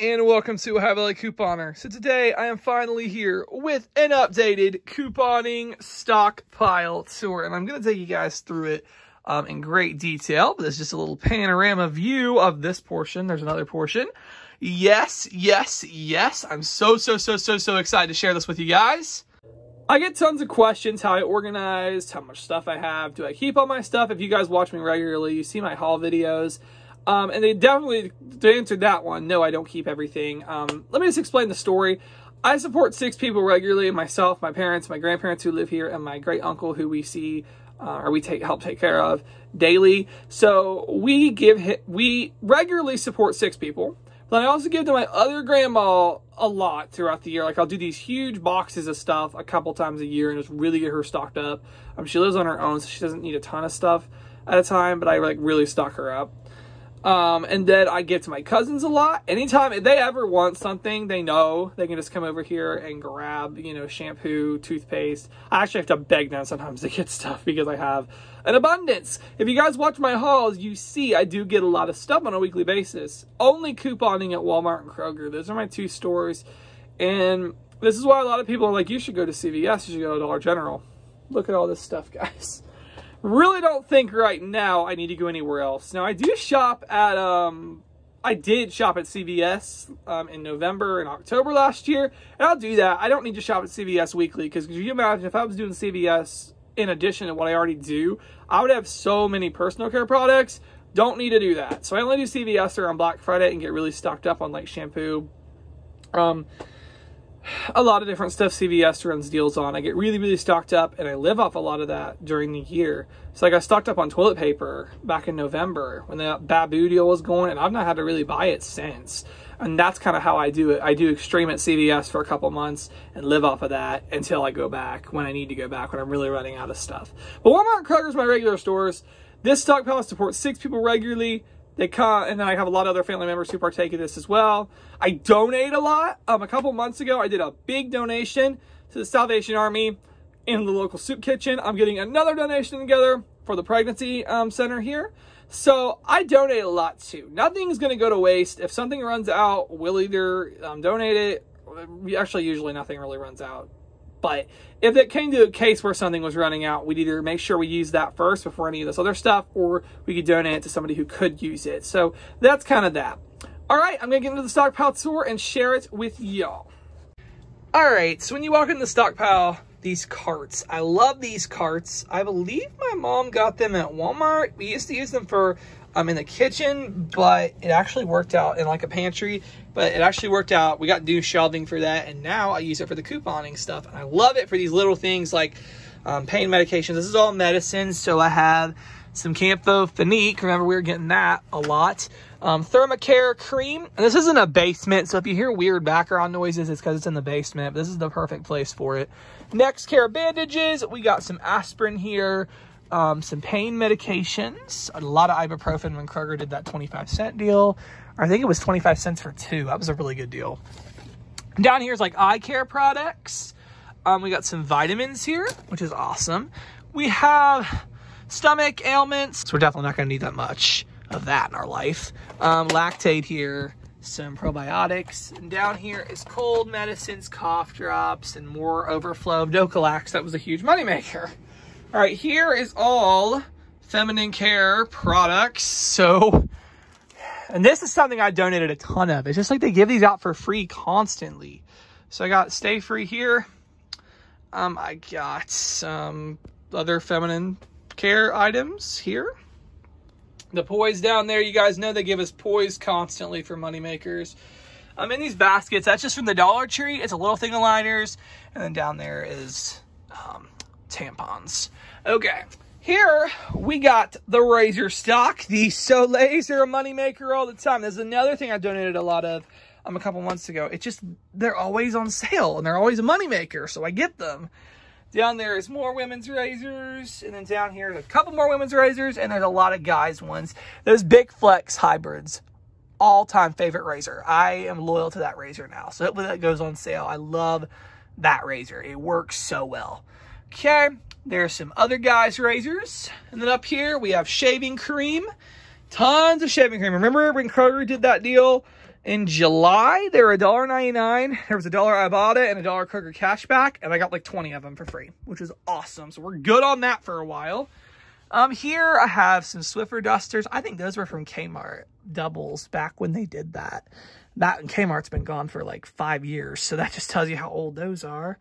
and welcome to Ohio Valley Couponer. So today I am finally here with an updated couponing stockpile tour and I'm going to take you guys through it um, in great detail. But it's just a little panorama view of this portion. There's another portion. Yes, yes, yes. I'm so, so, so, so, so excited to share this with you guys. I get tons of questions, how I organized, how much stuff I have, do I keep all my stuff? If you guys watch me regularly, you see my haul videos. Um, and they definitely, to answer that one, no, I don't keep everything. Um, let me just explain the story. I support six people regularly, myself, my parents, my grandparents who live here, and my great uncle who we see, uh, or we take help take care of daily. So we give, we regularly support six people. But I also give to my other grandma a lot throughout the year. Like I'll do these huge boxes of stuff a couple times a year and just really get her stocked up. Um, she lives on her own, so she doesn't need a ton of stuff at a time, but I like really stock her up. Um, and then I give to my cousins a lot. Anytime if they ever want something, they know they can just come over here and grab, you know, shampoo, toothpaste. I actually have to beg them sometimes to get stuff because I have an abundance. If you guys watch my hauls, you see I do get a lot of stuff on a weekly basis. Only couponing at Walmart and Kroger. Those are my two stores. And this is why a lot of people are like, you should go to CVS, you should go to Dollar General. Look at all this stuff, guys really don't think right now I need to go anywhere else. Now, I do shop at, um, I did shop at CVS um, in November and October last year, and I'll do that. I don't need to shop at CVS weekly because could you imagine if I was doing CVS in addition to what I already do, I would have so many personal care products. Don't need to do that. So I only do CVS or on Black Friday and get really stocked up on like shampoo. Um, a lot of different stuff CVS runs deals on. I get really, really stocked up and I live off a lot of that during the year. So like I stocked up on toilet paper back in November when the Babu deal was going and I've not had to really buy it since. And that's kind of how I do it. I do extreme at CVS for a couple months and live off of that until I go back when I need to go back when I'm really running out of stuff. But Walmart and Kroger's my regular stores. This stockpile supports six people regularly. They come, and then I have a lot of other family members who partake in this as well. I donate a lot. Um, a couple months ago, I did a big donation to the Salvation Army in the local soup kitchen. I'm getting another donation together for the pregnancy um, center here. So I donate a lot too. Nothing's going to go to waste. If something runs out, we'll either um, donate it. Actually, usually nothing really runs out. But if it came to a case where something was running out, we'd either make sure we use that first before any of this other stuff, or we could donate it to somebody who could use it. So that's kind of that. All right, I'm gonna get into the stockpile tour and share it with y'all. All right, so when you walk in the stockpile, these carts. I love these carts. I believe my mom got them at Walmart. We used to use them for um, in the kitchen, but it actually worked out in like a pantry, but it actually worked out. We got new shelving for that, and now I use it for the couponing stuff. And I love it for these little things like um, pain medications. This is all medicine, so I have some Campho-Phenique. Remember, we were getting that a lot. Um, Thermacare cream. And this isn't a basement, so if you hear weird background noises, it's because it's in the basement. But this is the perfect place for it. Nexcare bandages. We got some aspirin here um, some pain medications, a lot of ibuprofen when Kroger did that 25 cent deal. I think it was 25 cents for two. That was a really good deal. Down here is like eye care products. Um, we got some vitamins here, which is awesome. We have stomach ailments. So we're definitely not going to need that much of that in our life. Um, Lactaid here, some probiotics. And down here is cold medicines, cough drops, and more overflow of Dulcolax. That was a huge moneymaker. All right, here is all feminine care products. So, and this is something I donated a ton of. It's just like they give these out for free constantly. So I got Stay Free here. Um, I got some other feminine care items here. The poise down there, you guys know they give us poise constantly for moneymakers. I'm in these baskets. That's just from the Dollar Tree. It's a little thing of liners. And then down there is um, tampons. Okay, here we got the razor stock. The Soleils are a moneymaker all the time. There's another thing I donated a lot of um, a couple months ago. It's just, they're always on sale and they're always a moneymaker, so I get them. Down there is more women's razors, and then down here is a couple more women's razors, and there's a lot of guys ones. Those Bic Flex hybrids, all-time favorite razor. I am loyal to that razor now, so hopefully that goes on sale. I love that razor. It works so well. Okay, there's some other guys' razors. And then up here, we have shaving cream. Tons of shaving cream. Remember when Kroger did that deal In July, they were $1.99. There was a dollar I bought it and a dollar Kroger cashback, and I got like 20 of them for free, which is awesome. So we're good on that for a while. Um, here I have some Swiffer dusters. I think those were from Kmart doubles back when they did that. That and Kmart's been gone for like five years, so that just tells you how old those are.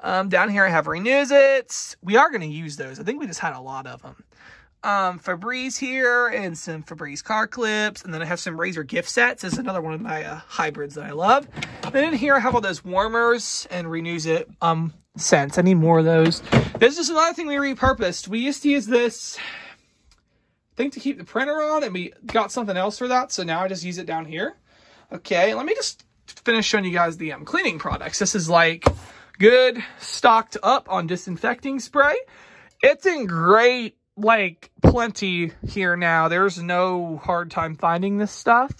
Um, down here I have Renuzits. We are going to use those. I think we just had a lot of them. Um, Febreze here and some Febreze car clips. And then I have some Razor gift sets. This is another one of my uh, hybrids that I love. And then in here I have all those warmers and Renuzit um, scents. I need more of those. This is another thing we repurposed. We used to use this thing to keep the printer on and we got something else for that. So now I just use it down here. Okay, let me just finish showing you guys the um, cleaning products. This is like good stocked up on disinfecting spray. It's in great, like, plenty here now. There's no hard time finding this stuff.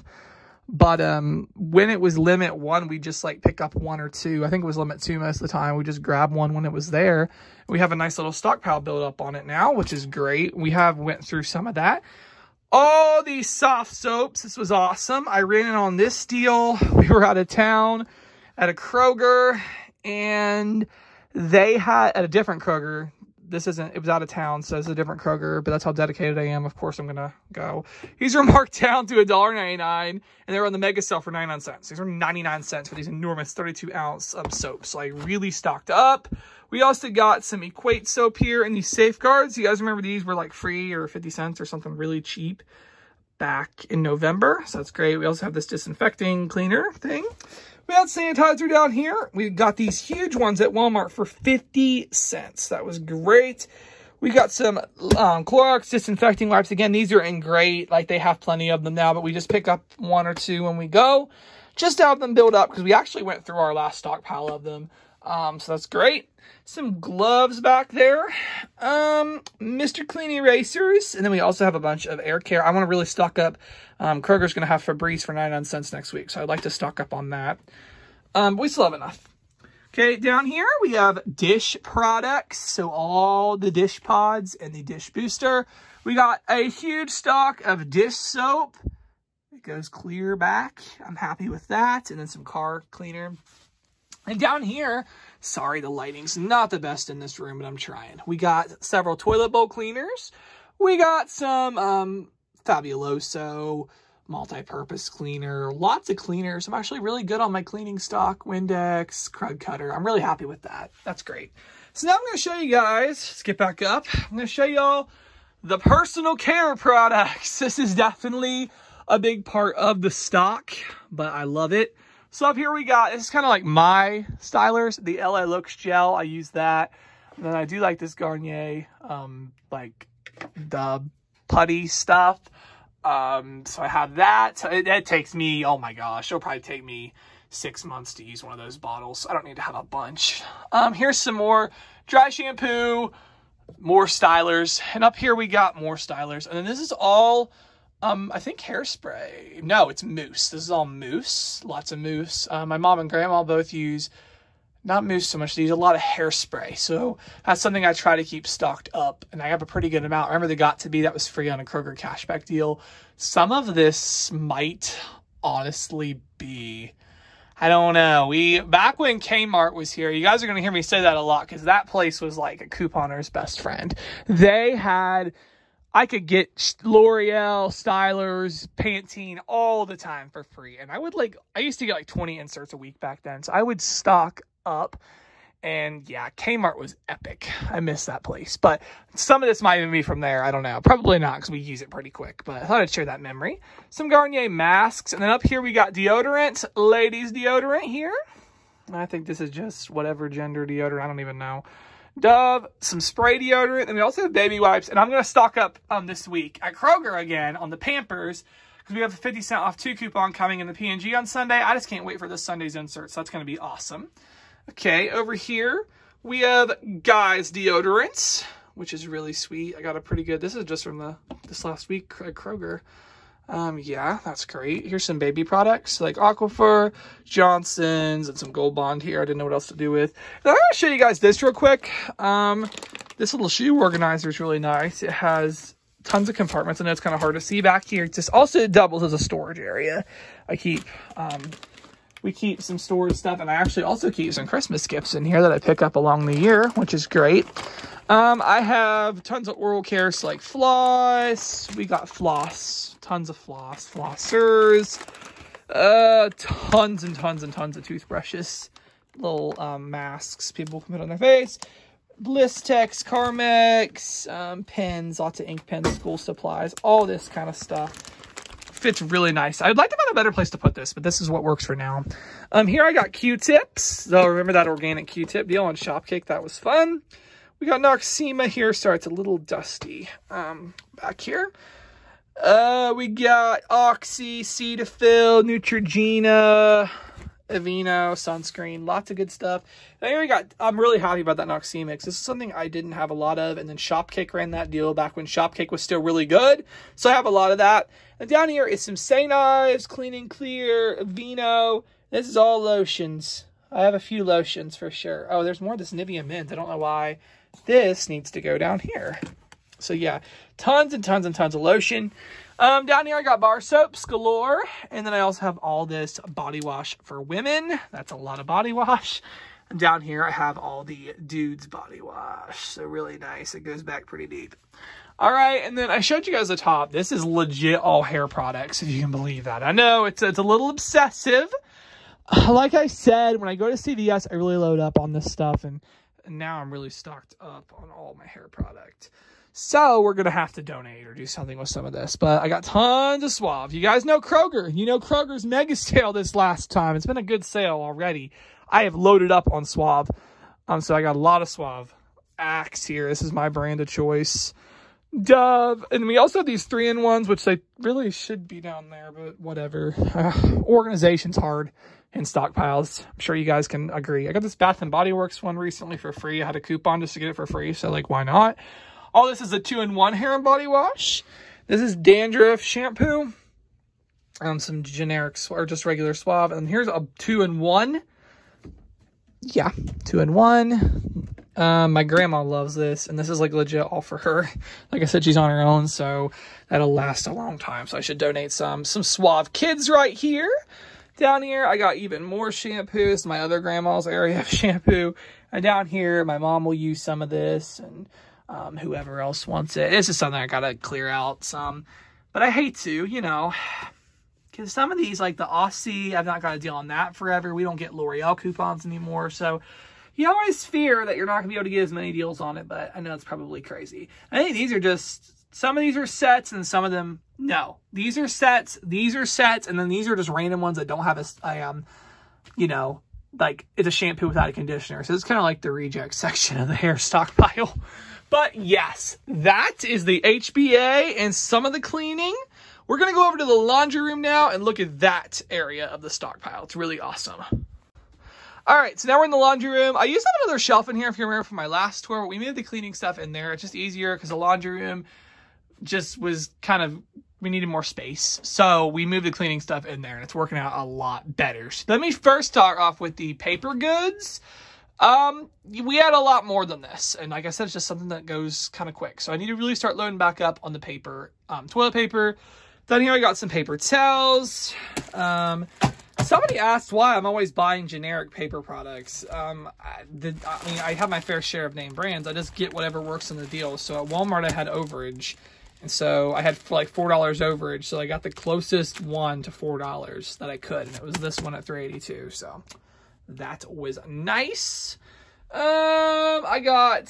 But um, when it was limit one, we just like pick up one or two. I think it was limit two most of the time. We just grab one when it was there. We have a nice little stockpile built up on it now, which is great. We have went through some of that. All these soft soaps. This was awesome. I ran in on this deal. We were out of town at a Kroger and they had at a different Kroger. This isn't, it was out of town, so it's a different Kroger, but that's how dedicated I am. Of course, I'm going to go. These are marked down to $1.99, and they were on the mega sale for 99 cents. These are 99 cents for these enormous 32 ounce of soaps. So I really stocked up. We also got some Equate soap here and these safeguards. You guys remember these were like free or 50 cents or something really cheap back in November. So that's great. We also have this disinfecting cleaner thing. We had sanitizer down here. We got these huge ones at Walmart for 50 cents. That was great. We got some um, Clorox disinfecting wipes. Again, these are in great. Like, they have plenty of them now, but we just pick up one or two when we go. Just to have them build up, because we actually went through our last stockpile of them. Um, so that's great. Some gloves back there. Um, Mr. Clean erasers. And then we also have a bunch of air care. I want to really stock up. Um, Kroger's going to have Febreze for 99 cents next week. So I'd like to stock up on that. Um, we still have enough. Okay, down here we have dish products. So all the dish pods and the dish booster. We got a huge stock of dish soap. It goes clear back. I'm happy with that. And then some car cleaner. And down here, sorry, the lighting's not the best in this room, but I'm trying. We got several toilet bowl cleaners. We got some um, Fabuloso multi-purpose cleaner, lots of cleaners. I'm actually really good on my cleaning stock, Windex, Krud Cutter. I'm really happy with that. That's great. So now I'm going to show you guys, let's get back up. I'm going to show y'all the personal care products. This is definitely a big part of the stock, but I love it. So up here we got, this is kind of like my stylers, the LA Looks Gel. I use that. And then I do like this Garnier, um, like the putty stuff. Um, so I have that. So it, it takes me, oh my gosh, it'll probably take me six months to use one of those bottles. I don't need to have a bunch. Um, here's some more dry shampoo, more stylers. And up here we got more stylers. And then this is all um, I think hairspray. No, it's mousse. This is all mousse. Lots of mousse. Uh, my mom and grandma both use not mousse so much. They use a lot of hairspray. So that's something I try to keep stocked up. And I have a pretty good amount. Remember the Got2b that was free on a Kroger cashback deal. Some of this might honestly be I don't know. We back when Kmart was here, you guys are gonna hear me say that a lot because that place was like a couponer's best friend. They had I could get L'Oreal, Stylers, Pantene all the time for free. And I would like, I used to get like 20 inserts a week back then. So I would stock up. And yeah, Kmart was epic. I miss that place. But some of this might even be from there. I don't know. Probably not because we use it pretty quick. But I thought I'd share that memory. Some Garnier masks. And then up here we got deodorant. Ladies deodorant here. I think this is just whatever gender deodorant. I don't even know. Dove, some spray deodorant, and we also have baby wipes. And I'm going to stock up um, this week at Kroger again on the Pampers because we have a 50 cent off 2 coupon coming in the P&G on Sunday. I just can't wait for this Sunday's insert, so that's going to be awesome. Okay, over here we have Guys deodorants, which is really sweet. I got a pretty good, this is just from the this last week at Kroger. Um, yeah, that's great. Here's some baby products like Aquaphor, Johnson's, and some Gold Bond here. I didn't know what else to do with. And I'm going to show you guys this real quick. Um, this little shoe organizer is really nice. It has tons of compartments. I know it's kind of hard to see back here. It just also doubles as a storage area. I keep, um, we keep some storage stuff, and I actually also keep some Christmas gifts in here that I pick up along the year, which is great. Um, I have tons of oral care, so like floss. We got floss, tons of floss, flossers, uh, tons and tons and tons of toothbrushes, little um, masks people can put on their face. Blistex, Carmex, um, pens, lots of ink pens, school supplies, all this kind of stuff. Fits really nice. I'd like to find a better place to put this, but this is what works for now. Um, here I got Q-tips. So remember that organic Q-tip deal on Shopkick? That was fun. We got Noxzema here. Sorry, it's a little dusty um, back here. Uh, we got Oxy, Cetaphil, Neutrogena, Aveeno, sunscreen, lots of good stuff. And we got, I'm really happy about that Noxemix. This is something I didn't have a lot of, and then Shopkick ran that deal back when Shopkick was still really good. So I have a lot of that. And down here is some St. Ives, Clean and Clear, Aveeno. This is all lotions. I have a few lotions for sure. Oh, there's more of this Nivea Mint. I don't know why. This needs to go down here. So yeah, tons and tons and tons of lotion. Um, down here I got bar soaps galore, and then I also have all this body wash for women. That's a lot of body wash. And down here I have all the dudes body wash. So really nice. It goes back pretty deep. All right, and then I showed you guys the top. This is legit all hair products, if you can believe that. I know it's it's a little obsessive. Like I said, when I go to CVS, I really load up on this stuff, and, now I'm really stocked up on all my hair product. So we're to have to donate or do something with some of this. But I got tons of Suave. You guys know Kroger. You know Kroger's mega sale this last time. It's been a good sale already. I have loaded up on Suave. Um, so I got a lot of Suave. Axe here. This is my brand of choice. Dove. And we also have these three-in-ones, which they really should be down there, but whatever. Uh, organization's hard in stockpiles. I'm sure you guys can agree. I got this Bath & Body Works one recently for free. I had a coupon just to get it for free, so like, why not? All this is a two-in-one hair and body wash. This is dandruff shampoo. Um, some generics or just regular Suave. And here's a two-in-one. Yeah, two-in-one. Um, my grandma loves this, and this is like legit all for her. Like I said, she's on her own, so that'll last a long time. So I should donate some. Some Suave Kids right here. Down here, I got even more shampoos. My other grandma's area of shampoo. And down here, my mom will use some of this, and um, whoever else wants it. This is something I gotta clear out some, but I hate to, you know, because some of these, like the Aussie, I've not got to deal on that forever. We don't get L'Oreal coupons anymore, so you always fear that you're not gonna be able to get as many deals on it, but I know it's probably crazy. I think these are just, some of these are sets and some of them, no. These are sets, these are sets, and then these are just random ones that don't have a, um, you know, like it's a shampoo without a conditioner. So it's kind of like the reject section of the hair stockpile. But yes, that is the HBA and some of the cleaning. We're going to go over to the laundry room now and look at that area of the stockpile. It's really awesome. All right, so now we're in the laundry room. I used another shelf in here, if you remember from my last tour, but we made the cleaning stuff in there. It's just easier because the laundry room just was kind of, we needed more space. So we moved the cleaning stuff in there and it's working out a lot better. So let me first start off with the paper goods. Um, we had a lot more than this. And like I said, it's just something that goes kind of quick. So I need to really start loading back up on the paper, um, toilet paper. Then here I got some paper towels. Um, somebody asked why I'm always buying generic paper products. Um, I, the, I mean, I have my fair share of name brands. I just get whatever works in the deal. So at Walmart, I had overage. And so I had like $4 overage. So I got the closest one to $4 that I could. And it was this one at 382 So that was nice. Um, I got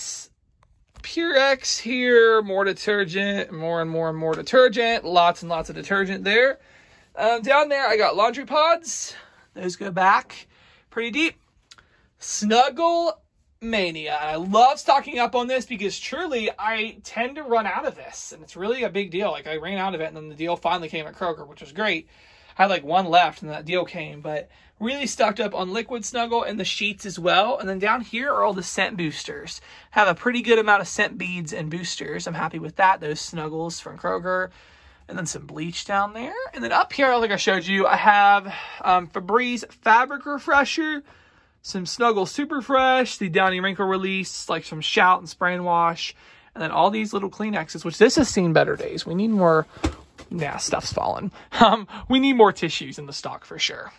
Purex here, more detergent, more and more and more detergent, lots and lots of detergent there. Um, down there, I got laundry pods. Those go back pretty deep. Snuggle Mania. I love stocking up on this because truly I tend to run out of this and it's really a big deal. Like I ran out of it and then the deal finally came at Kroger, which was great. Had like one left and that deal came, but really stocked up on liquid snuggle and the sheets as well. And then down here are all the scent boosters. Have a pretty good amount of scent beads and boosters. I'm happy with that. Those snuggles from Kroger. And then some bleach down there. And then up here, I think I showed you, I have um, Febreze Fabric Refresher, some Snuggle Super Fresh, the Downy Wrinkle Release, like some Shout and Spray and Wash, And then all these little Kleenexes, which this has seen better days. We need more, yeah, stuff's fallen. Um, we need more tissues in the stock for sure.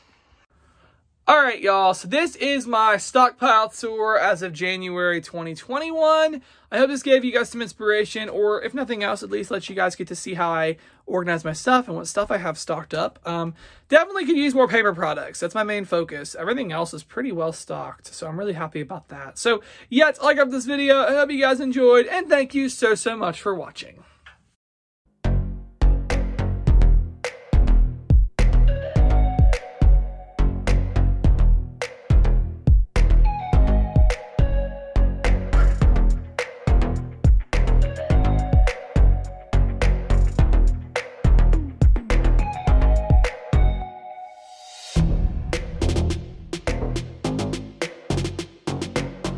All right, y'all. So this is my stockpile tour as of January 2021. I hope this gave you guys some inspiration, or if nothing else, at least let you guys get to see how I organize my stuff and what stuff I have stocked up. Um, definitely could use more paper products. That's my main focus. Everything else is pretty well stocked, so I'm really happy about that. So, yeah, like up this video. I hope you guys enjoyed, and thank you so, so much for watching.